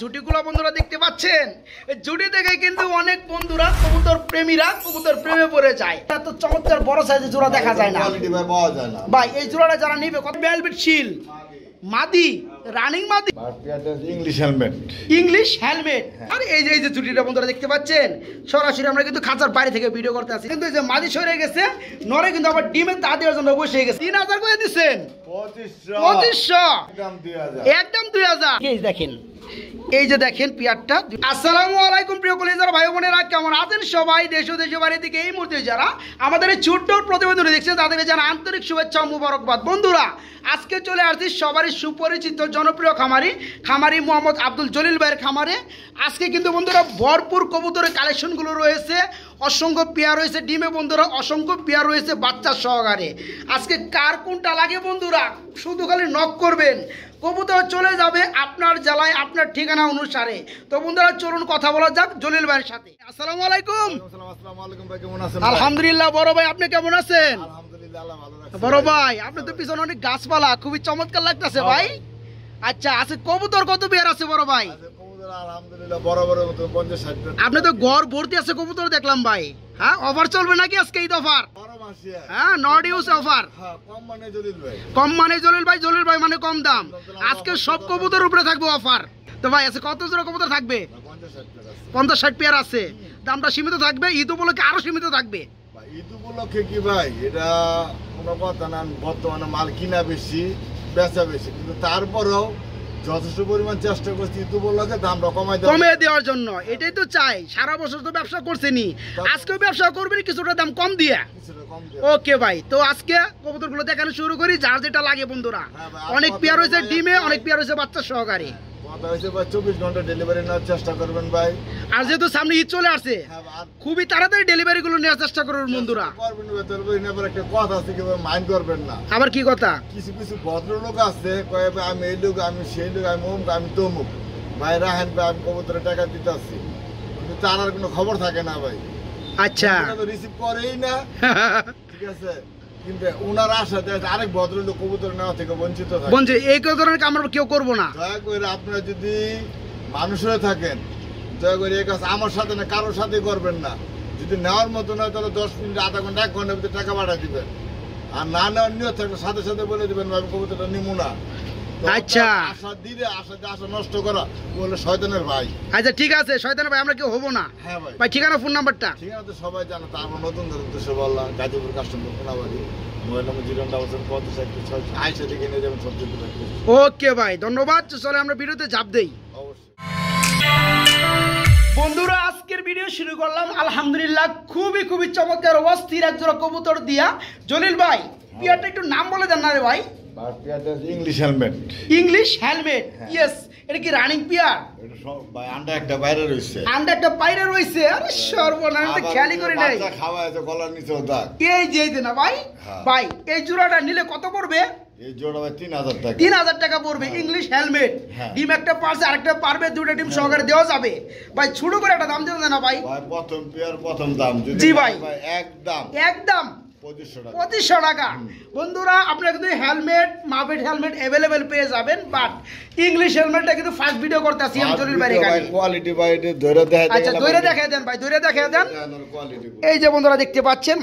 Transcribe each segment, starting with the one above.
জুটিগুলো বন্ধুরা দেখতে পাচ্ছেন? এই জুটি দেখে কিন্তু অনেক বন্ধুরা কবুতর প্রেমীরা কবুতর প্রেমে পড়ে যায়। তো চমৎকার বড় সাইজের জোড়া দেখা যায় না। ভাই পাওয়া যায় না। ভাই এই জোড়াটা যারা নিবে কত? ভেলভেট শিল মাদি। রানিং মাদি? ইংলিশ হেলমেট ইংলিশ হেলমেট আর এই যে এই যে জুটিটা বন্ধুরা দেখতে পাচ্ছেন? সরাসরি আমরা কিন্তু খাঁচার বাইরে থেকে ভিডিও করতে আসি। কিন্তু এই যে মাদি সরে গেছে নরে কিন্তু আবার ডিমে তা দেওয়ার জন্য বসে গেছে। তিন হাজার করে দিচ্ছেন। পঁচিশশো। একদম দুই হাজার। দেখেন এই যে দেখেন পিয়ারটা। আসসালামু আলাইকুম প্রিয় কলেজার ভাই বোনেরা, কেমন আছেন সবাই? দেশ ও বাড়ির দিকে এই মুহূর্তে যারা আমাদের এই ছোট্ট প্রতিবেদন দেখছেন, তাদেরকে জানা আন্তরিক শুভেচ্ছা ও মুবারকবাদ। বন্ধুরা, আজকে চলে আসছি সবারই সুপরিচিত, জনপ্রিয় খামারি খামারি মোহাম্মদ আব্দুল জলিল ভাইয়ের খামারে। আজকে কিন্তু বন্ধুরা ভরপুর কবুতরের কালেকশনগুলো রয়েছে। অসংখ্য পেয়ার রয়েছে ডিমে বন্ধুরা অসংখ্য পেয়ার রয়েছে বাচ্চা সহকারে। আজকে কার কোনটা লাগে বন্ধুরা? শুধু খালি নক করবেন। কবুতর চলে যাবে আপনার জেলায় আপনার ঠিকানা অনুসারে। তো বন্ধুরা চলুন কথা বলা যাক জলিল ভাইয়ের সাথে। আসসালামু আলাইকুম? আলহামদুলিল্লাহ বড় ভাই আপনি কেমন আছেন? বড় ভাই। আপনি তো পিছনে অনেক গাছপালা খুবই চমৎকার লাগতেছে ভাই। আচ্ছা আছে কবুতর কত পেয়ার আছে বড় ভাই? আলহামদুলিল্লাহ বড় বড় মতো পঞ্চাশ ষাট আপনি তো গড় ভর্তি আছে কবুতর দেখলাম ভাই। হ্যাঁ অফার চলবে নাকি আজকে ঈদ অফার হ্যাঁ। নট ইউজ অফার কম মানে জলিল ভাই। কম মানে জলিল ভাই মানে কম দাম। আজকে সব কবুতর উপরে থাকবে অফার তো ভাই আছে কত জোড়া কবুতর থাকবে? পঞ্চাশ ষাট। পঞ্চাশ পেয়ার আছে। দামটা সীমিত থাকবে ঈদ উপলক্ষে আরও সীমিত থাকবে। ঈদ উপলক্ষে কি ভাই এটা কোনো কথা না বর্তমানে মাল কিনা বেশি বেচা বেশি। কিন্তু তারপরেও যথেষ্ট পরিমাণ চেষ্টা করছি তো বলল যে দামটা কমাই দেওয়া কমে দেওয়ার জন্য। এটাই তো চাই। সারা বছর তো ব্যবসা করছেনি। আজকেও ব্যবসা করবেন কিছুটা দাম কম দিয়ে। ওকে ভাই তো আজকে কবুতরগুলো দেখানো শুরু করি যার যেটা লাগে বন্ধুরা। হ্যাঁ অনেক পেয়ার হয়েছে ডিমে অনেক পেয়ার হয়েছে বাচ্চা সহকারে। কথা হয়েছে ভাই চব্বিশ ঘণ্টা ডেলিভারি নেওয়ার চেষ্টা করবেন ভাই। আর যেহেতু সামনে ঈদ চলে আসছে হ্যাঁ, খুবই তাড়াতাড়ি ডেলিভারি গুলো নেওয়ার চেষ্টা করবেন বন্ধুরা। করবেন একটা কথা আছে কি মাইন্ড করবেন না। আবার কি কথা? কিছু কিছু ভদ্রলোক আছে কয়ে আমি এই লোক আমি সেই লোক আমি অমুক আমি তমুক। ভাই রাহেন ভাই আমি কবুতরে টাকা দিতে আসছি কিন্তু তার আর কোনো খবর থাকে না ভাই। আচ্ছা। তো রিসিভ করেই না। ঠিক আছে? কিন্তু ওনার আশা আরেক ভদ্রলোক কবুতর নেওয়া থেকে বঞ্চিত থাকে। বলছে এই ধরনের কাম কেউ করব না? দয়া করে আপনারা যদি মানুষ হয়ে থাকেন দয়া করে এই কাজ আমার সাথে না কারোর সাথে করবেন না। যদি নেওয়ার মতো নয় তাহলে দশ মিনিট আধা ঘণ্টা এক ঘণ্টার ভিতরে টাকা পাঠিয়ে দিবেন। আর না নেওয়ার নিয়ে থাকলে সাথে সাথে বলে দিবেন আমি কবুতরটা নিমু না। তো আচ্ছা। আশা দিলে আশা আশা নষ্ট করা বলে শয়তানের ভাই। আচ্ছা ঠিক আছে শয়তান ভাই আমরা কেউ হব না। হ্যাঁ ভাই। ভাই ঠিকানা ফোন নাম্বারটা ঠিক আছে সবাই জানো তারপর নতুন ধরুন উদ্দেশ্য বললাম গাজীপুর কাস্টমার কোনাবাড়ি ওকে ভাই ধন্যবাদ। চলে আমরা ভিডিওতে চাপ দেই। অবশ্যই। বন্ধুরা আজকের ভিডিও শুরু করলাম আলহামদুলিল্লাহ খুবই খুবই চমৎকার অস্থির একজোড়া কবুতর দিয়া। জলিল ভাই পিয়ারটা একটু নাম বলে দেন না রে ভাই। ইংলিশ হেলমেট ইংলিশ হেলমেট হ্যাঁ। ইয়েস এটা কি রানিং পিয়ার এটা সব ভাই আন্ডা একটা বাইরে রয়েছে। আন্ডা একটা বাইরে রয়েছে। আরে সর্বনাশ আমি তো আবার খেয়ালই করি নাই। খাওয়া আছে গলার নিচেও দাগ। এই যে এই ভাই হ্যাঁ। ভাই এই জোড়াটা নিলে কত পড়বে? তিন হাজার টাকা। পড়বে ইংলিশ হেলমেট হ্যাঁ। ডিম একটা পারছে আরেকটা পারবে দুটো ডিম সহকারে দেওয়া যাবে। ভাই ছোট করে একটা দাম না ভাই। ভাই প্রথম পেয়ার প্রথম দাম। জি ভাই। একদম। একদম। পঁচিশশো টাকা। বন্ধুরা আপনারা কিন্তু হেলমেট হেলমেট অ্যাভেলেবেল পেয়ে যাবেন বাট ইংলিশ হেলমেটটা কিন্তু ফার্স্ট ভিডিও করতে আসি কোয়ালিটি ভাই ধরে দেখা আচ্ছা দেখা দেন ভাই দেখা দেন। এই যে বন্ধুরা দেখতে পাচ্ছেন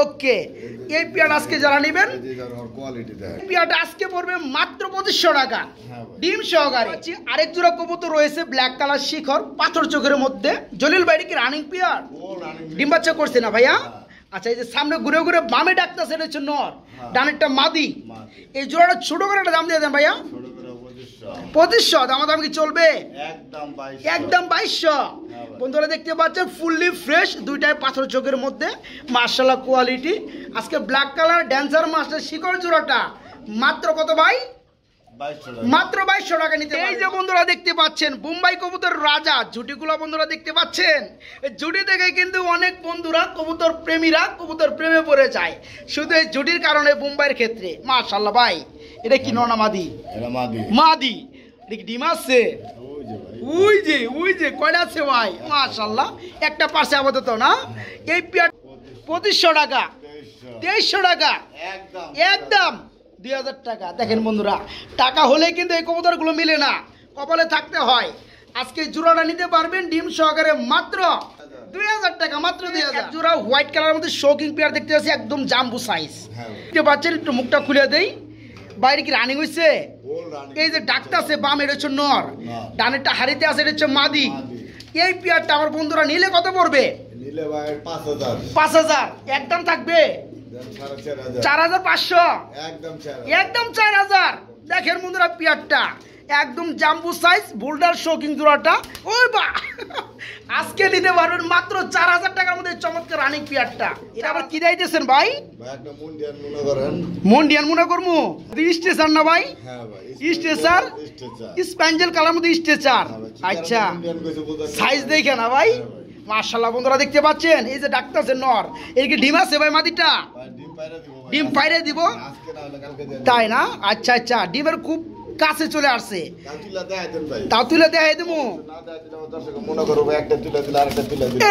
ওকে এই পেয়ার আজকে যারা নেবেন পেয়ারটা আজকে পড়বে মাত্র পঁচিশশো টাকা। হ্যাঁ ডিম সহকারে। আরেক জোড়া কবুতর রয়েছে ব্ল্যাক কালার শিখর পাথর চোখের মধ্যে। জলিল এটা কি রানিং পেয়ার ডিম বাচ্চা করছে না ভাইয়া? হ্যাঁ। আচ্ছা এই যে সামনে ঘুরে ঘুরে বামে ডাকতেছে এটা হচ্ছে নর। হ্যাঁ। ডানেরটা মাদি। এই জোড়াটা ছোট করে একটা দাম দিয়ে দেন ভাইয়া। পঁচিশশো। দাম দাম কি চলবে? একদম একদম বাইশশো? হ্যাঁ বন্ধুরা দেখতে পাচ্ছেন ফুললি ফ্রেশ দুইটাই পাথর চোখের মধ্যে। মার্শাল্লাহ কোয়ালিটি আজকে ব্ল্যাক কালার ড্যান্সার মাস্টার শিকড় জোড়াটা। মাত্র কত ভাই? মাত্র বাইশশো টাকা নিতে এই যে বন্ধুরা দেখতে পাচ্ছেন বোম্বাই কবুতর রাজা জুটিগুলো বন্ধুরা দেখতে পাচ্ছেন? এই জুটি থেকে কিন্তু অনেক বন্ধুরা কবুতর প্রেমীরা কবুতর প্রেমে পড়ে যায়। শুধু এই জুটির কারণে বোম্বাইয়ের ক্ষেত্রে। মাশাল্লাহ ভাই এটা কি ননা মাদি? মাদি। মাদি। এটা কি ডিম আছে? ওই যে ওই যে ওই কয়টা আছে ভাই? মাশাল্লাহ একটা পাশে আপাতত না? এই পেয়ার পঁচিশশো টাকা। তেইশশো। তেইশশো টাকা। একদম। একদম। দুই হাজার টাকা। দেখেন বন্ধুরা টাকা হলে কিন্তু এই কবুতরগুলো মিলে না কপালে থাকতে হয়। আজকে জোড়াটা নিতে পারবেন ডিম সহকারে মাত্র দুই হাজার টাকা মাত্র দুই হাজার। জোড়া হোয়াইট কালারের মধ্যে শোকিং পেয়ার দেখতে পাচ্ছি একদম জাম্বু সাইজ হ্যাঁ। দেখতে পাচ্ছেন একটু মুখটা খুলে দেই। বাইরে কি রানিং হয়েছে এই যে বাম এটা হচ্ছে নর। নর। ডানেরটা হাড়িতে আছে এটা হচ্ছে মাদি। এই পেয়ারটা আমার বন্ধুরা নিলে কত পড়বে? পাঁচ হাজার। একদম থাকবে? চার হাজার পাঁচশো। একদম চার হাজার। একদম চার হাজার। দেখেন বন্ধুরা পেয়ারটা। একদম জাম্বু সাইজ বোল্ডার শোকিং জোড়াটা। ওই বা। আজকে নিতে পারবেন মাত্র চার হাজার টাকার মধ্যে চমৎকার রানিং পেয়ারটা। এটা আবার কি দিতেছেন ভাই? মনে মন্ডিয়ান মনে করব স্টেশন না ভাই? হ্যাঁ স্টেচার স্প্যাঞ্জেল কালার মধ্যে স্টেচার আচ্ছা। সাইজ দেখে না ভাই। মার্শাল্লাহ বন্ধুরা দেখতে পাচ্ছেন? এই যে ডাক্তার আছে নর। এই কি ডিম আছে ভাই মাদিটা ডিম পাইরে দিব। তাই না? আচ্ছা আচ্ছা ডিমের খুব কাছে চলে আসছে। কাল তুলা দেয় দেবো।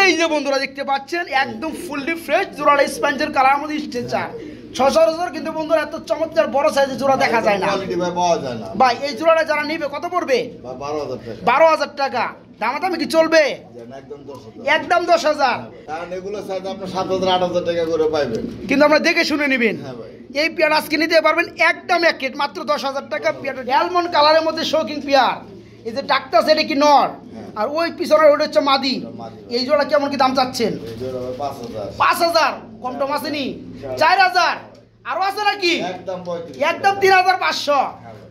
এই যে বন্ধুরা দেখতে পাচ্ছেন একদম ফুললি ফ্রেশ জোড়াটা স্পঞ্জের কালার মধ্যে স্ট্রেচার। ছশো হাজার কিন্তু বন্ধুরা এত চমৎকার বড় সাইজের জোড়া দেখা যায় না। ভাই এই জোড়াটা যারা নিবে কত পড়বে? বারো হাজার টাকা। দামাদামি কি চলবে? একদম দশ হাজার। কিন্তু আমরা দেখে শুনে নিবেন। হ্যাঁ এই পেয়ার আজকে নিতে পারবেন একদম এক কেট মাত্র দশ হাজার টাকা পেয়ারটা অ্যালমন্ড কালারের মধ্যে শৌকিং পেয়ার। এই যে ডাক্তার সেটা কি নর? আর ওই পিছনের ওটা হচ্ছে মাদি। এই জোড়া কেমন কি দাম চাচ্ছেন? পাঁচ হাজার। কম টম আসেনি চার হাজার। আরও আছে নাকি? একদম একদম তিন হাজার পাঁচশো।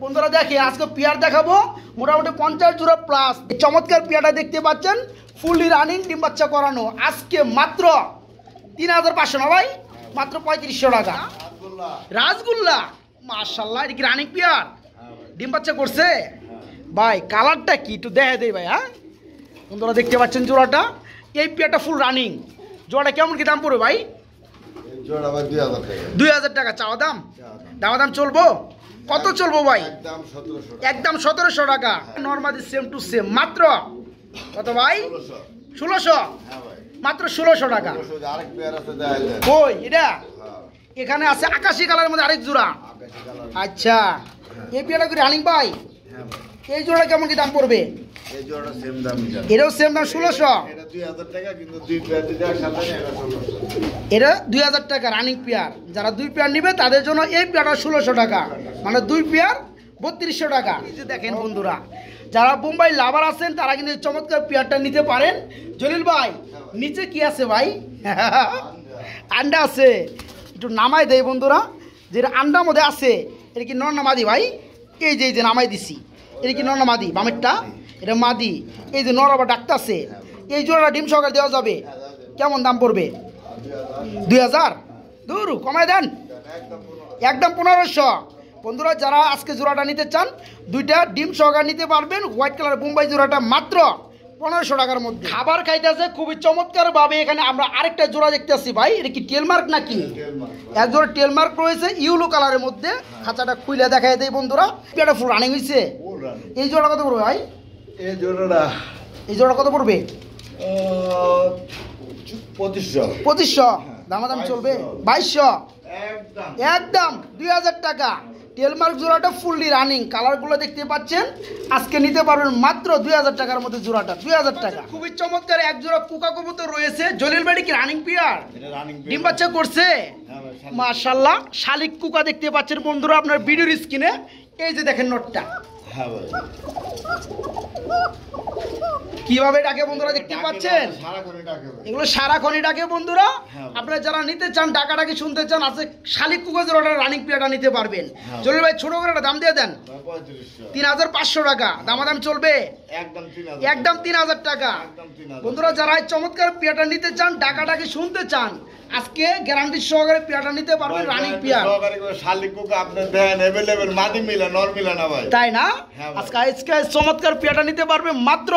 বন্ধুরা দেখে আজকে পেয়ার দেখাবো। মোটামুটি পঞ্চাশ জোড়া প্লাস চমৎকার পেয়ারটা দেখতে পাচ্ছেন ফুললি রানিং ডিম বাচ্চা করানো। আজকে মাত্র তিন হাজার পাঁচশো না ভাই? মাত্র পঁয়ত্রিশশো টাকা। রাসগুল্লা? মার্শাল্লাহ এটা কি রানিং পেয়ার? ডিম বাচ্চা করছে? ভাই কালারটা কি? একটু দেখে দেই ভাই হ্যাঁ? বন্ধুরা দেখতে পাচ্ছেন জোড়াটা? এই পেয়ারটা ফুল রানিং জোড়াটা কেমন কি দাম পড়বে ভাই? দুই হাজার টাকা। চাওয়া দাম? দামা। দাম চলবো? কত চলবো ভাই? একদম সতেরোশো টাকা। নর্মালি সেম টু সেম মাত্র? কত ভাই? ষোলোশো। হ্যাঁ মাত্র ষোলোশো টাকা। পেয়ার কই? এটা? হ্যাঁ। এখানে আছে আকাশি কালারের মধ্যে আরেক জোড়া। আচ্ছা। এই পেয়ারটা কি রানিং ভাই? হ্যাঁ এই জোড়া কেমন কি দাম পড়বে? এটাও সেম দাম ষোলোশো। এটা দুই হাজার টাকা রানিং পেয়ার যারা দুই পেয়ার নিবে, তাদের জন্য এই পেয়ারটা ষোলোশো টাকা। মানে দুই পেয়ার বত্রিশশো টাকা। দেখেন বন্ধুরা, যারা বোম্বাই লাভার আছেন, তারা কিন্তু চমৎকার পেয়ারটা নিতে পারেন। জলিল ভাই, নিচে কি আছে ভাই? আন্ডা আছে। একটু নামাই দেয় বন্ধুরা। যেটা আন্ডার মধ্যে আছে, এটা কি নর মাদি ভাই? এই যে এই যে নামাই দিছি। এটা কি নর মাদি? বামেরটা? এটা মাদি। এই যে নর আবার ডাক্তার আছে এই জোড়াটা ডিম সহকারে দেওয়া যাবে। কেমন দাম পড়বে? দুই হাজার। দূর কমায় দেন। একদম পনেরোশো। বন্ধুরা যারা আজকে জোড়াটা নিতে চান দুইটা ডিম সহকার নিতে পারবেন। হোয়াইট কালার বোম্বাই জোড়াটা মাত্র পনেরোশো টাকার মধ্যে। খাবার খাইতেছে খুবই চমৎকার ভাবে এখানে আমরা আরেকটা জোড়া দেখতে আসছি। ভাই এটা কি টেলমার্ক নাকি? এক জোড়া টেলমার্ক রয়েছে ইউলো কালারের মধ্যে। খাঁচাটা খুলে দেখাই দেয় বন্ধুরা। এটা ফুল রানিং হয়েছে এই জোড়া কত পড়বে ভাই? এই জোড়াটা এই জোড়া কত পড়বে? পঁচিশশো। পঁচিশশো। দামাদাম চলবে? বাইশশো? একদম। একদম দুই হাজার টাকা। টেলমার্ক জোড়াটা ফুললি রানিং কালারগুলো দেখতে পাচ্ছেন? আজকে নিতে পারবেন মাত্র দুই হাজার টাকার মধ্যে জোড়াটা। দুই হাজার টাকা। খুবই চমৎকার এক জোড়া কুকা কবুতর রয়েছে। জলিল বাড়ি কি রানিং পিয়ার ডিম বাচ্চা করছে? হ্যাঁ শালিক। মাশাল্লাহ শালিক কুকা দেখতে পাচ্ছেন বন্ধুরা আপনার ভিডিওর স্ক্রিনে এই যে দেখেন নোটটা। হ্যাঁ কীভাবে ডাকে বন্ধুরা দেখতে পাচ্ছেন। এগুলো সারাক্ষণই ডাকে বন্ধুরা? হ্যাঁ। আপনারা যারা নিতে চান ডাকাডাকি শুনতে চান আছে শালিক কুকা জোড়াটা রানিং পিয়ারটা নিতে পারবেন। হ্যাঁ। জলিল ভাই ছোট করে দাম দিয়ে দেন। তিন হাজার পাঁচশো টাকা। দামাদাম চলবে? একদম তিন হাজার। টাকা। বন্ধুরা যারা চমৎকার পিয়াটা নিতে চান ডাকাডাকি শুনতে চান আজকে গ্যারান্টি সহকারে পিয়াটা নিতে পারবেন রানিং পিয়ার শালিক কুকা আপনি দেন এভেলেবেল মাটি মিলে নর মিলে না ভাই। তাই না? হ্যাঁ আজকে আজকে চমৎকার পিয়াটা নিতে পারবে মাত্র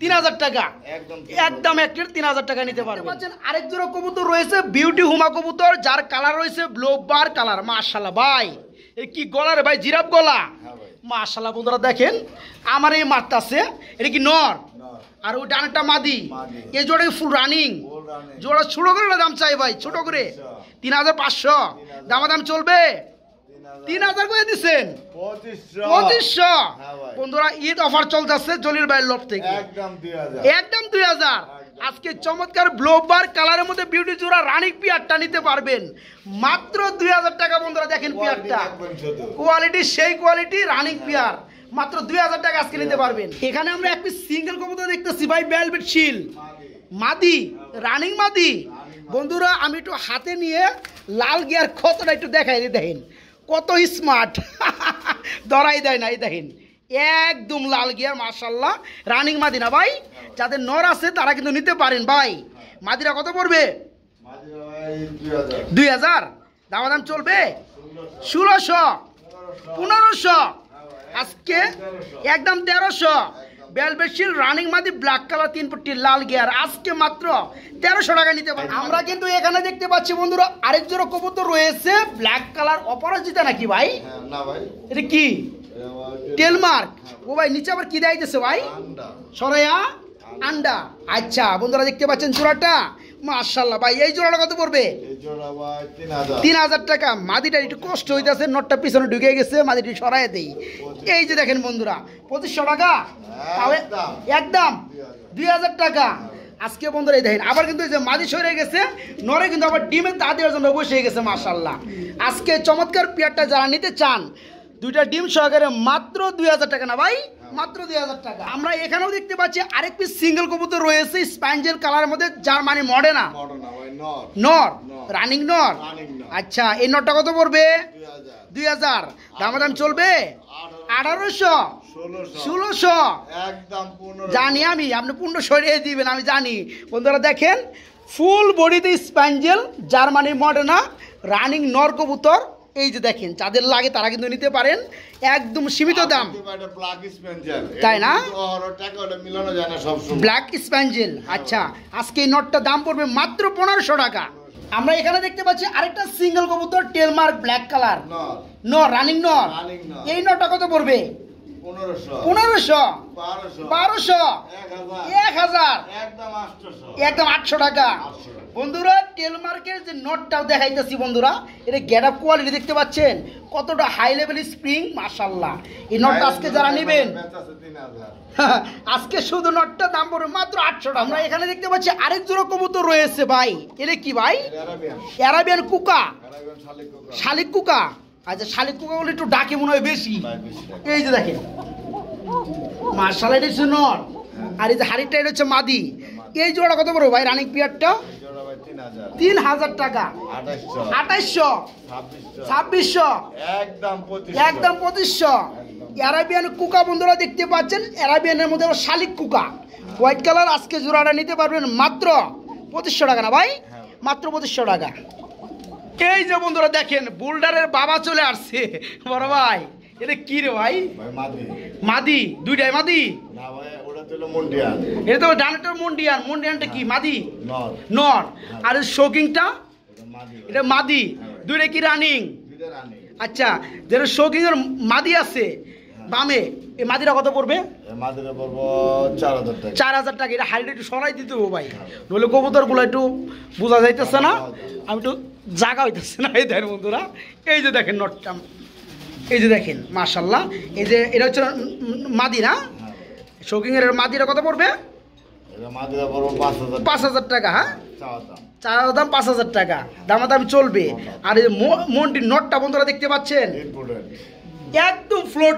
তিন হাজার টাকা। একদম একদম একটির তিন হাজার টাকা নিতে পারবেন পাচ্ছেন আরেক জোড়া কবুতর রয়েছে বিউটি হুমা কবুতর যার কালার রয়েছে ব্লো বার কালার মাশাল্লাহ ভাই এ কি গলা রে ভাই জিরাফ গলা? হ্যাঁ মাশাল্লাহ বন্ধুরা দেখেন আমার এই মারতাছে এটা কি নর? নর। আর ওই ডানটা মাদি। মাদি। এই জোড়া ফুল রানিং। জোড়া ছোট করে দাম চাই ভাই ছোট করে? তিন হাজার পাঁচশো। দামাদাম চলবে? তিন হাজার করে দিচ্ছেন পঁচিশশো। হ্যাঁ। বন্ধুরা ঈদ অফার চলতেছে জলির ভাইয়ের লোক থেকে। একদম দুই হাজার। আজকে চমৎকার ব্লোবার কালারের মধ্যে বিউটি জোড়া রানিক পিয়ারটা নিতে পারবেন। মাত্র দুই হাজার টাকা বন্ধুরা দেখেন পিয়ারটা। কোয়ালিটি সেই কোয়ালিটি রানিং পিয়ার। মাত্র দুই হাজার টাকা আজকে নিতে পারবেন। এখানে আমরা এক পিস সিঙ্গেল কবুতর দেখতেছি ভাই বেলভেট শিল মাদি। রানিং মাদি। বন্ধুরা আমি একটু হাতে নিয়ে লাল গিয়ার কতটা একটু দেখাই দেখেন। কত স্মার্ট ধরাই দেয় না এই দেখেন। একদম লাল গিয়ার মার্শাল্লাহ রানিং মাদি না ভাই। যাদের নর আছে তারা কিন্তু নিতে পারেন ভাই। মাদিরা কত পড়বে? দুই হাজার। দুই হাজার? দামাদাম চলবে? ষোলোশো। পনেরোশো। আজকে একদম তেরোশো। বেলবেশিল রানিং মাদি ব্ল্যাক কালার তিন পট্টি লাল গিয়ার আজকে মাত্র তেরোশো টাকা নিতে পারি আমরা কিন্তু এখানে দেখতে পাচ্ছি বন্ধুরা আরেক জোড়া কবুতর রয়েছে ব্ল্যাক কালার অপরাজিতা নাকি ভাই? হ্যাঁ না ভাই। এটা কি? টেলমার্ক ও ভাই নিচে আবার কি দেয় ভাই? আন্ডা। সরাইয়া? আন্ডা। আচ্ছা বন্ধুরা দেখতে পাচ্ছেন জোড়াটা। মাশাল্লাহ ভাই এই জোড়াটা কত পড়বে? তিন হাজার। টাকা। মাদিটা একটু কষ্ট হইতেছে নটটা পিছনে ঢুকে গেছে মাদিটি সরাই দেই। এই যে দেখেন বন্ধুরা পঁচিশশো টাকা? তাহলে একদম। একদম দুই হাজার টাকা। আজকে বন্ধুরা এই দেখেন আবার কিন্তু এই যে মাদি সরে গেছে নরে কিন্তু আবার ডিমে তা দেওয়ার জন্য বসে গেছে মাশাল্লাহ আজকে চমৎকার পেয়ারটা যারা নিতে চান দুইটা ডিম সহকারে মাত্র দুই হাজার টাকা না ভাই? মাত্র দুই হাজার টাকা। আমরা এখানেও দেখতে পাচ্ছি আরেক পিস সিঙ্গেল কবুতর রয়েছে স্প্যাঞ্জেল কালারের মধ্যে যার মানে মডে না নর। রানিং নর? আচ্ছা এই নটটা কত পড়বে? দুই হাজার। হাজার। দামাদাম চলবে? আঠারোশো? ষোলোশো। জানি আমি আপনি পূর্ণ সরিয়ে দিবেন আমি জানি। বন্ধুরা দেখেন ফুল বডিতে স্প্যাঞ্জেল জার্মানি মডার্না রানিং নর কবুতর। এই যে দেখেন যাদের লাগে তারা কিন্তু নিতে পারেন। একদম সীমিত দাম। তাই না? ব্ল্যাক স্প্যাঞ্জেল আচ্ছা। আজকে এই নটটা দাম পড়বে মাত্র পনেরোশো টাকা। আমরা এখানে দেখতে পাচ্ছি আরেকটা সিঙ্গেল কবুতর টেলমার্ক ব্ল্যাক কালার ন রানিং ন এই নটটা কত পড়বে? পনেরোশো। বারোশো। এক হাজার। একদম আটশো টাকা। বন্ধুরা টেলমার্কের যে নোটটাও দেখাইতেছি বন্ধুরা এটা গেট আপ কোয়ালিটি দেখতে পাচ্ছেন। কতটা হাই লেভেল স্প্রিং মাশাল্লাহ এই নোটটা আজকে যারা নেবেন আজকে শুধু নোটটা দাম পড়বে মাত্র আটশো টাকা। আমরা এখানে দেখতে পাচ্ছি আরেক জোড়া কবুতর রয়েছে ভাই। এটা কি ভাই? অ্যারাবিয়ান কুকা। শালিক কুকা। আচ্ছা শালিক কুকা বলে একটু ডাকে মনে হয় বেশি। এই যে দেখেন। মার্শাল এটা হচ্ছে নর। আর এই যে হাড়িটা এটা হচ্ছে মাদি। এই জোড়া কত বড় ভাই রানিক পিয়ারটা? তিন হাজার। টাকা। আঠাইশশো। ছাব্বিশশো। ছাব্বিশশো? একদম পঁচিশশো। অ্যারাবিয়ান কুকা বন্ধুরা দেখতে পাচ্ছেন অ্যারাবিয়ানের মধ্যে শালিক কুকা। হোয়াইট কালার আজকে জোড়াটা নিতে পারবেন মাত্র পঁচিশশো টাকা না ভাই? মাত্র পঁচিশশো টাকা। এই যে বন্ধুরা দেখেন বোল্ডারের বাবা চলে আসছে। বড় ভাই এটা কি রে ভাই? মাদি। মাদি দুইটাই মাদি? এটা তো মন্ডিয়ান মন্ডিয়ানটা কি? মাদি? নর। নর। আর শোকিংটা এটা মাদি দুইটা কি রানিং? আচ্ছা যেটা মাদি আছে বামে এই কত পড়বে? চার হাজার টাকা। চার হাজার টাকা। এটা হাইট একটু সরাই দিতে হবে ভাই। নইলে কবুতরগুলো একটু বোঝা যাইতেছে না। আমি একটু জাগা হইতেছে না এই দেখেন বন্ধুরা। এই যে দেখেন নটটা। এই যে দেখেন মার্শাল্লাহ এই যে এটা হচ্ছে মাদি না? শৌকিংয়ের মাদিটা কত পড়বে? মাদিরে পাঁচ হাজার। টাকা হ্যাঁ? চার হাজার দাম পাঁচ হাজার টাকা। দামাদামি চলবে। আর এই যে নটটা বন্ধুরা দেখতে পাচ্ছেন? একদম ফ্লোর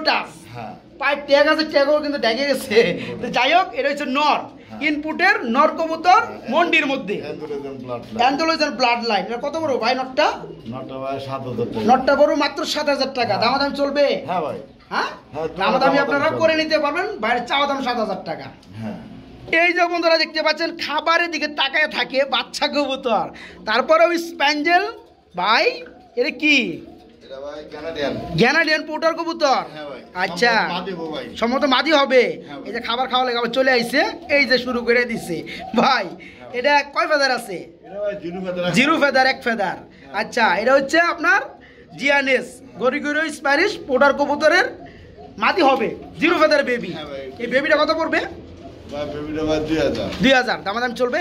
হ্যাঁ। পায়ের ট্যাগ আছে ট্যাগও কিন্তু ডেকে গেছে। তো যাই হোক এটা হচ্ছে নর ইনপুটের নরকবুতর মন্ডির মধ্যে। অ্যান্ড্রোজেন ব্লাড লাইন এটা কত বড় ভাই নটটা? নটটা বড় মাত্র সাত হাজার টাকা। দামাদামি চলবে? হ্যাঁ ভাই। হ্যাঁ? হ্যাঁ, দামাদামি আপনারা। করে নিতে পারবেন। বাইরের চাওয়া দাম সাত হাজার টাকা। হ্যাঁ। এই যে বন্ধুরা দেখতে পাচ্ছেন খাবারের দিকে তাকায় থাকে বাচ্চা কবুতর। তারপরে ওই স্প্যাঞ্জেল ভাই এটা কি? গ্যানাডিয়ান পোটার কবুতর? হ্যাঁ আচ্ছা। সম্ভবত মাদি হবে হ্যাঁ। এই যে খাবার খাওয়া লেগে চলে আইছে। এই যে শুরু করে দিছে। ভাই এটা কয় ফেদার আছে? জিরো ফেদার এক ফেদার। আচ্ছা এটা হচ্ছে আপনার জিয়ানেস। গরি গরি স্প্যানিশ পোটার কবুতরের মাদি হবে। জিরো ফেদার বেবি হ্যাঁ এই বেবিটা কত পড়বে? দুই হাজার। দামাদাম চলবে?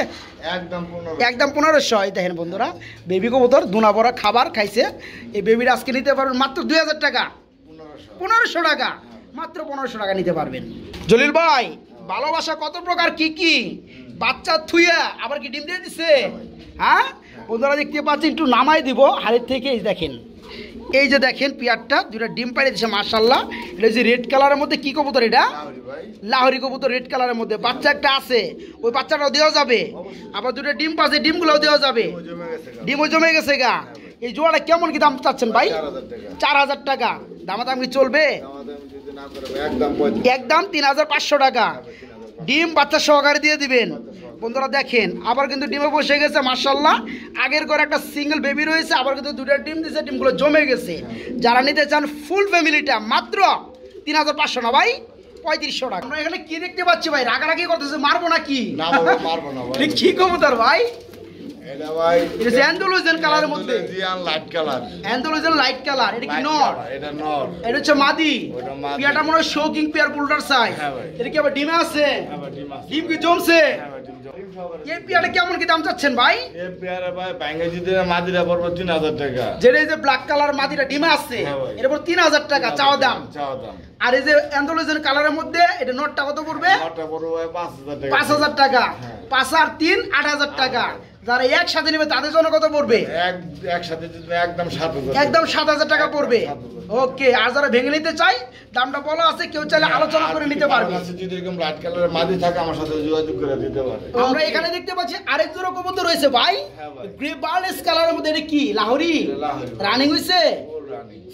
একদম পনেরোশো। এই দেখেন বন্ধুরা বেবি কবুতর দুনা বড়া খাবার খাইছে। এই বেবির আজকে নিতে পারবেন মাত্র দুই হাজার টাকা। পনেরোশো। পনেরোশো টাকা মাত্র পনেরোশো টাকা নিতে পারবেন। জলিল ভাই ভালোবাসা কত প্রকার কি কি? বাচ্চা থুইয়া আবার কি ডিম দিয়ে দিছে? হ্যাঁ? বন্ধুরা দেখতে পাচ্ছেন একটু নামাই দিব হাড়ির থেকে দেখেন। এই যে দেখেন পিয়ারটা দুটা ডিম পাড়িয়ে দিছে মার্শাল্লাহ এটা যে রেড কালারের মধ্যে কি কবুতর এটা? লাহোরি কবুতর রেড কালারের মধ্যে। বাচ্চা একটা আছে ওই বাচ্চাটাও দেওয়া যাবে। আবার দুটো ডিম পাশে ডিমগুলোও দেওয়া যাবে। ও জমে গেছে গা। ডিমও জমে গেছে গা। এই জোড়াটা কেমন কি দাম চাচ্ছেন ভাই? চার হাজার টাকা। টাকা। দামাদাম কি চলবে? একদম তিন হাজার পাঁচশো টাকা। ডিম বাচ্চা সহকারে দিয়ে দিবেন। বন্ধুরা দেখেন আবার কিন্তু ডিমে বসে গেছে মার্শাল্লাহ আগের করে একটা সিঙ্গেল বেবি রয়েছে আবার কিন্তু দুটা ডিম দিয়েছে ডিমগুলো জমে গেছে। যারা নিতে চান ফুল ফ্যামিলিটা মাত্র তিন হাজার পাঁচশো না ভাই? পঁয়ত্রিশশো টাকা। আমরা এখানে কি দেখতে পাচ্ছি ভাই? রাগারাগি করতেছে মারবো না কি না ঠিক মারবো না ভাই। এটা ভাই এটা কালারের মধ্যে। জিয়ান লাইট কালার। অ্যান্ডোলোজেন লাইট কালার এটা কি নর এটা নর এটা হচ্ছে মাদি। পিয়াটা মনে হয় শোকিং পেয়ার পুলটার সাইজ এটা কি আবার ডিমে আছে? আবার ডিম আছে। ডিম কি জমছে? ভাই, ডিম জমা। এই পিয়াটা কেমন কি দাম চাচ্ছেন ভাই? এ পেয়ারা ভাই ব্যাঙ্গে যদি মাদিরা পড়ব তিন হাজার টাকা। যেটা এই যে ব্ল্যাক কালার মাদিটা ডিমে আছে হ্যাঁ এর উপর টাকা চাওয়া দাম। চাওয়া দাম। আর এই যে অ্যান্ডোলোজেন কালারের মধ্যে এটা নোটটা কত পড়বে? টাকা। পাঁচ হাজার টাকা। পাঁচ আর তিন আট হাজার টাকা। যারা একসাথে নেবে তাদের জন্য কত পড়বে? একসাথে একদম সাত হাজার একদম সাত হাজার টাকা পড়বে। ওকে আর যারা ভেঙে নিতে চাই দামটা বলা আছে কেউ চাইলে আলোচনা করে নিতে পারবে। যদি এরকম লাইট কালারের মাদি থাকে আমার সাথে যোগাযোগ করে দিতে পারে। আমরা এখানে দেখতে পাচ্ছি আরেক জোড়া কবুতর রয়েছে ভাই। হ্যাঁ গ্রে বার্লেস কালারের মধ্যে এটা কি? লাহোরি? রানিং হইছে?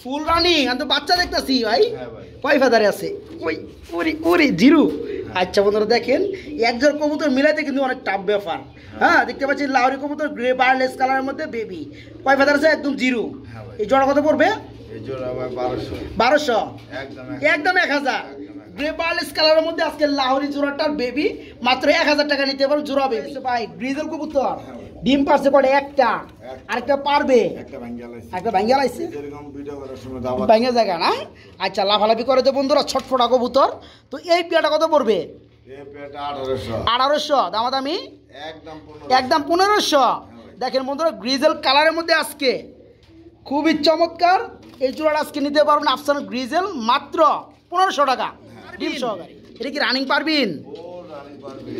ফুল রানিং আমি তো বাচ্চা দেখতাছি ভাই। হ্যাঁ কয় ফেদারে আছে? ওই ওরে ওরে জিরো। আচ্ছা বন্ধুরা দেখেন একজোর কবুতর মিলাইতে কিন্তু অনেক টাফ ব্যাপার। হ্যাঁ দেখতে পাচ্ছি লাউরি কবুতর গ্রে বার্লেস কালারের মধ্যে বেবি কয় ফেদার আছে? একদম জিরো। হ্যাঁ এই জোড়া কত পড়বে? এই জোড়া ভাই বারোশো। একদম একদম এক হাজার। গ্রে বার্লেস কালারের মধ্যে আজকে লাহোরি জোড়াটার বেবি মাত্র এক হাজার টাকা নিতে পারো জোড়া বেবি ভাই গ্রিজল কবুতর। ডিম পারছে পড়ে একটা আরেকটা পারবে। একটা ভাঙ্গা একটা ভাঙ্গা জায়গা না? আচ্ছা লাফালাফি করে তো বন্ধুরা ছটফটা কবুতর। তো এই পেয়াটা কত পড়বে? আঠারোশো। আঠারোশো দামাদামি? একদম পনেরোশো। দেখেন বন্ধুরা গ্রিজেল কালারের মধ্যে আজকে খুবই চমৎকার। এই জোড়াটা আজকে নিতে পারবেন আফসান গ্রিজেল মাত্র পনেরোশো টাকা। ডিম সহকারে। এটা কি রানিং পারবেন? ও রানি পারবে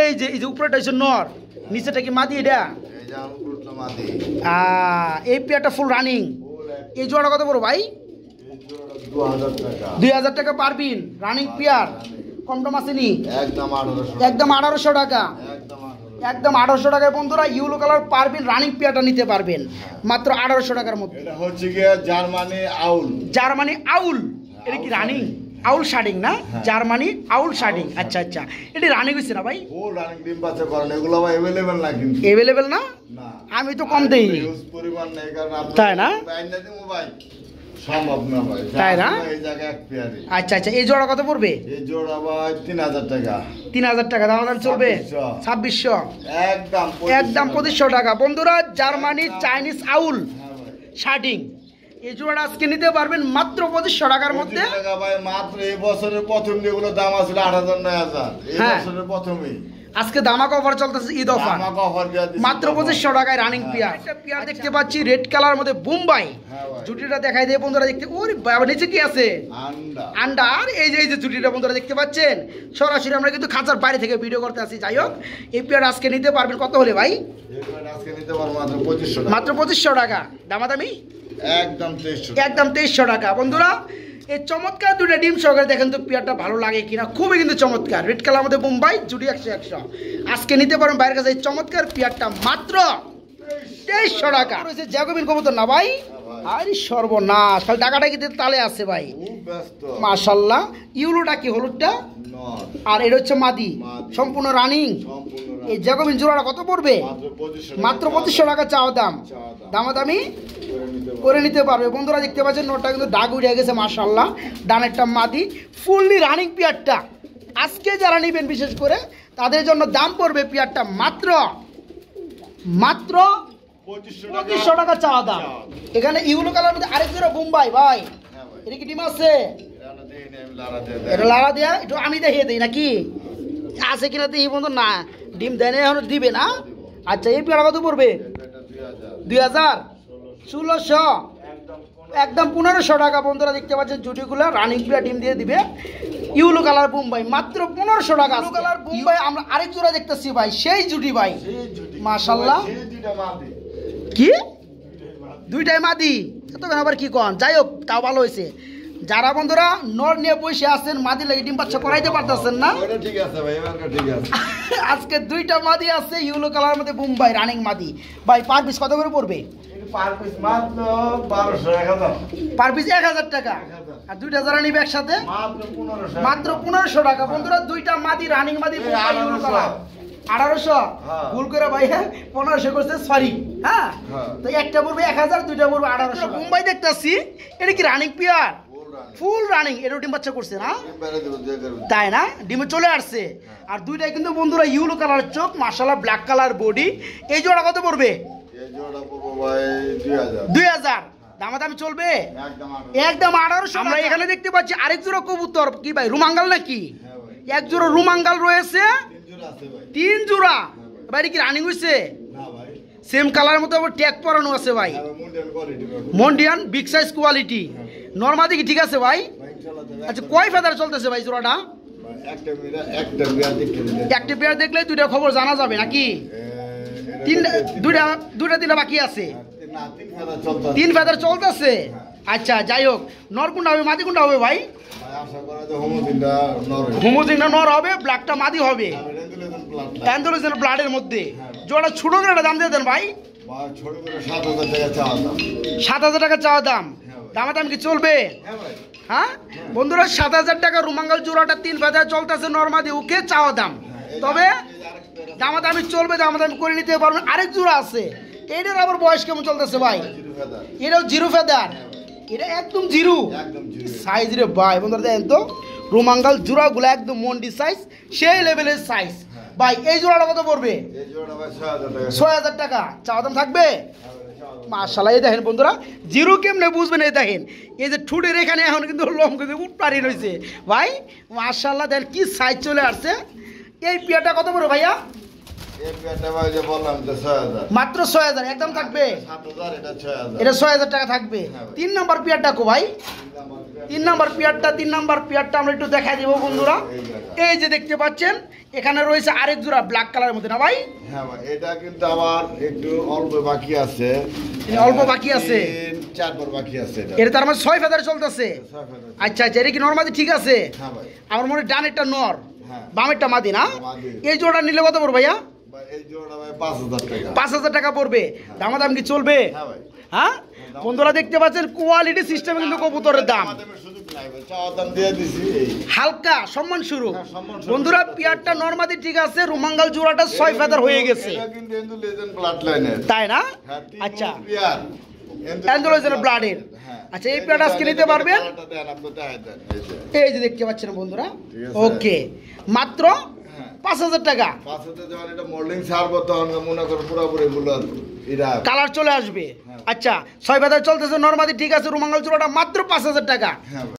এই যে এই যে উপরেটা হচ্ছে নর। নিচেটা কি মাদি এটা এই পেয়ারটা ফুল রানিং এই জোড়াটা কত বড় ভাই? দুই হাজার টাকা। পারবিন রানিং পেয়ার। কম টম আসেনি একদম আঠারোশো টাকা। একদম আঠারোশো টাকায় বন্ধুরা ইউলো কালার পারবেন রানিং পেয়ারটা নিতে পারবেন। মাত্র আঠারোশো টাকার মধ্যে। হচ্ছে জার্মানি আউল জার্মানি আউল এটা কি রানিং আউল শার্টিং না? জার্মানি আউল শার্টিং আচ্ছা আচ্ছা। এটা রানিং হয়েছে না ভাই? ফুল রানিং ডিম বাচ্চা করেন এগুলো ভাই অ্যাভেলেবেল না কিন্তু। অ্যাভেলেবেল না? না। আমি তো কম দেই। পরিমাণ নেই কারণ আপনার তাই না? ভাই সম্ভব না ভাই। তাই না? এই জায়গায় এক পেয়ারি আচ্ছা আচ্ছা। এই জোড়া কত পড়বে? এই জোড়া ভাই তিন হাজার টাকা। তিন হাজার টাকা। দাম দাম চলবে? ছাব্বিশশো। ছাব্বিশশো। একদম একদম পঁচিশশো টাকা। বন্ধুরা জার্মানি চাইনিজ আউল হ্যাঁ শার্টিং এই জোড়াটা আজকে নিতে পারবেন মাত্র পঁচিশশো টাকার মধ্যে। মাত্র এই বছরের প্রথম যেগুলো দাম আছিল আট হাজার নয় হাজার। এই হ্যাঁ। বছরের প্রথমেই। আজকে দামাক অফার চলতেছে ঈদ অফার মাত্র পঁচিশশো টাকায় রানিং হ্যাঁ। পেয়ার একটা পেয়ার দেখতে পাচ্ছি রেড কালার মধ্যে বোম্বাই হ্যাঁ জুটিটা দেখাই দিয়ে বন্ধুরা দেখতে ওরে নিচে কি আছে? আন্ডা। আর এই যে এই যে জুটিটা বন্ধুরা দেখতে পাচ্ছেন সরাসরি আমরা কিন্তু খাঁচার বাইরে থেকে ভিডিও করতে আসি। যাই হোক এই পেয়ার আজকে নিতে পারবেন। কত হলে ভাই? মাত্র পঁচিশশো টাকা। দামাদামি? একদম তেইশশো টাকা। বন্ধুরা এই চমৎকার দুটো ডিম সহকারে দেখেন তো পেয়ারটা ভালো লাগে কিনা। খুবই কিন্তু চমৎকার। রেড কালার আমাদের মুম্বাই জুটি একশো একশো। আজকে নিতে পারেন বাইরের কাছে এই চমৎকার পেয়ারটা মাত্র তেইশশো টাকা। রয়েছে জ্যাকোবিন কবুতর না ভাই? আরে সর্বনাশ। খালি টাকাটা কি তালে আছে ভাই? মাশাল্লাহ। ইউলোটা কি হলুদটা? আর এটা হচ্ছে মাদি। সম্পূর্ণ রানিং। এই জ্যাকোবিন জোড়াটা কত পড়বে? মাত্র পঁচিশশো টাকা। চাওয়া দাম। দামাদামি করে নিতে করে নিতে পারবে। বন্ধুরা দেখতে পাচ্ছেন নোটটা কিন্তু দাগ উঠে গেছে মার্শাল্লাহ ডানেরটা মাদি ফুললি রানিং পিয়ারটা আজকে যারা নেবেন বিশেষ করে তাদের জন্য দাম পড়বে পিয়ারটা মাত্র মাত্র পঁচিশশো টাকা। চাওয়া দাম। এখানে ইউলো কালার মধ্যে আরেক জোড়া বোম্বাই ভাই। হ্যাঁ এটা কি ডিম আছে? এটা আমি লাড়া দিয়ে একটু আমি দেখিয়ে দিই নাকি? আছে কিনা তো এই পর্যন্ত না ডিম দেয় না এখনও দিবে না। আচ্ছা এই পেয়ারা কত পড়বে? দুই হাজার? ষোলোশো? একদম পনেরোশো টাকা বন্ধুরা দেখতে পাচ্ছেন জুটিগুলো রানিং প্লেয়ার ডিম দিয়ে দিবে। ইউলো কালার বুম্বাই মাত্র পনেরোশো টাকা ইউলো কালার বুম্বাই আমরা আরেক জোড়া দেখতেছি ভাই সেই জুটি ভাই। মাদি। কি? দুইটাই মাদি। তখন আবার কি কন? যাই হোক তাও ভালো হয়েছে। যারা বন্ধুরা নর নিয়ে বসে আছেন মাদি লাগে ডিম বাচ্চা করাইতে পারতেছেন না? ঠিক আছে ভাই ঠিক আছে। আজকে দুইটা মাদি আছে ইউলো কালার মধ্যে মুম্বাই রানিং মাদি। ভাই পার পিস কত করে পড়বে? পার পিস এক হাজার। টাকা। আর দুইটা যারা নিবে একসাথে? মাত্র পনেরোশো টাকা। বন্ধুরা দুইটা মাদি রানিং মাদি। আঠারোশো। হ্যাঁ। ভুল করে ভাই হ্যাঁ পনেরোশো করছে সরি হ্যাঁ? হ্যাঁ। তো একটা পড়বে এক হাজার দুইটা পড়বে আঠারোশো। মুম্বাই দেখতেছি এটা কি রানিং পিয়ার ফুল রানিং এটা ডিম বাচ্চা করছে না? তাই না? ডিমে চলে আসছে। আর দুইটাই কিন্তু বন্ধুরা ইউলো কালার চোখ মার্শাল্লাহ ব্ল্যাক কালার বডি এই জোড়া কত পড়বে? এই জোড়া পড়ব ভাই দুই হাজার। দামাদামি চলবে? একদম আঠারো। একদম আঠারোশো আমরা এখানে দেখতে পাচ্ছি আরেক জোড়া কবুতর। কি ভাই রুমাঙ্গাল নাকি? হ্যাঁ ভাই। এক জোড়া রুমাঙ্গাল রয়েছে। তিন জোড়া ভাই। এটা কি রানিং হয়েছে সেম কালারের মতো আবার ট্যাগ পরানো আছে ভাই। হ্যাঁ ভাই, মুন্ডিয়ান কোয়ালিটি ভাই। মন্ডিয়ান বিগ সাইজ কোয়ালিটি নর্মাদি কি ঠিক আছে ভাই। আচ্ছা কয় ফেদার চলতেছে ভাই জোড়াটা? একটা পেয়ার দেখলে দুইটা খবর জানা যাবে নাকি? তিনটা দুইটা দুইটা তিনটা বাকি আছে। তিন ফেদা ফেদার চলতেছে? আচ্ছা যাই হোক। নর কোনটা হবে মাদি কোনটা হবে ভাই? হোমোজিনটা নর হবে ব্ল্যাকটা মাদি হবে। আমি অ্যান্ডোলজেন ব্লাডের মধ্যে। জোড়া ছোট করে দাম দিয়ে দেন ভাই। ভাই ছোট করে সাত হাজার টাকা চাওয়া দাম। সাত হাজার টাকা চাওয়া দাম। দামা দাম কি চলবে? হ্যাঁ? হ্যাঁ বন্ধুরা সাত হাজার টাকা রুমাঙ্গাল জোড়াটা তিন ফেদার চলতেছে নর্মাদি ওকে চাওয়া দাম। তবে দামা দামি চলবে দামা দামি করে নিতে পারবেন। আরেক জোড়া আছে। এটার আবার বয়স কেমন চলতেছে ভাই? এটাও জিরো ফেদার। এটা একদম জিরো। সাইজ রে ভাই বন্ধুরা দেখেন তো। রুমাঙ্গাল জোড়াগুলো একদম মন্ডি সাইজ সেই লেভেলের সাইজ ভাই এই জোড়াটা কত পড়বে? ছয় হাজার টাকা। ছয় হাজার টাকা। চাওয়া দাম থাকবে? হ্যাঁ। মাশাল্লাহ এই দেখেন বন্ধুরা জিরো কেমনে বুঝবেন এই দেখেন? এই যে ঠুটের এখানে এখন কিন্তু লোম কিন্তু উঠপারি রয়েছে ভাই মাশাল্লাহ দেখেন কি সাইজ চলে আসছে। এই পিয়াটা কত বড় ভাইয়া? মাত্র ছয় হাজার একদম থাকবে? এটা ছয় হাজার। এটা ছয় হাজার টাকা থাকবে। তিন নম্বর পিয়ারটা কো ভাই? তিন নম্বর পিয়ারটা তিন নম্বর পিয়ারটা আমরা একটু দেখা দিব বন্ধুরা। এই যে দেখতে পাচ্ছেন এখানে রয়েছে আরেক জোড়া ব্ল্যাক কালারের মধ্যে না ভাই? হ্যাঁ ভাই এটা কিন্তু আবার একটু অল্প বাকি আছে। অল্প বাকি আছে? এটা। তার মানে ছয় ফেদার চলতেছে। আচ্ছা আচ্ছা এটা কি নর্মাদি ঠিক আছে? হ্যাঁ ভাই। আমার মনে হয় ডানেরটা নর হ্যাঁ। বামেরটা মাদি না? এই জোড়া নিলে কত পড়বে ভাইয়া? ভাই, এই জোড়া ভাই পাঁচ হাজার টাকা। পড়বে? দামাদাম কি চলবে? হ্যাঁ ভাই। হ্যাঁ? বন্ধুরা দেখতে পাচ্ছেন কোয়ালিটি সিস্টেমে কিন্তু কবুতরের দাম। হালকা সম্মান শুরু। হ্যাঁ। বন্ধুরা পিয়ারটা নর্মাদি ঠিক আছে রুমাঙ্গাল জোড়াটা ছয় ফেদার হয়ে গেছে। তাই না? হ্যাঁ, আচ্ছা। ব্লাডের হ্যাঁ। আচ্ছা এই আজকে নিতে পারবেন? এই যে। দেখতে পাচ্ছেন বন্ধুরা। ওকে মাত্র। পাঁচ হাজার টাকা। পাঁচ হাজার যখন এটা মোল্ডিং ছাড়বো তখন মনে করো পুরোপুরি গুলো এটা। কালার চলে আসবে। হ্যাঁ। আচ্ছা ছয় বাজার চলতেছে নর্মাদি ঠিক আছে রুমাঙ্গল জোড়াটা মাত্র পাঁচ হাজার টাকা। হ্যাঁ।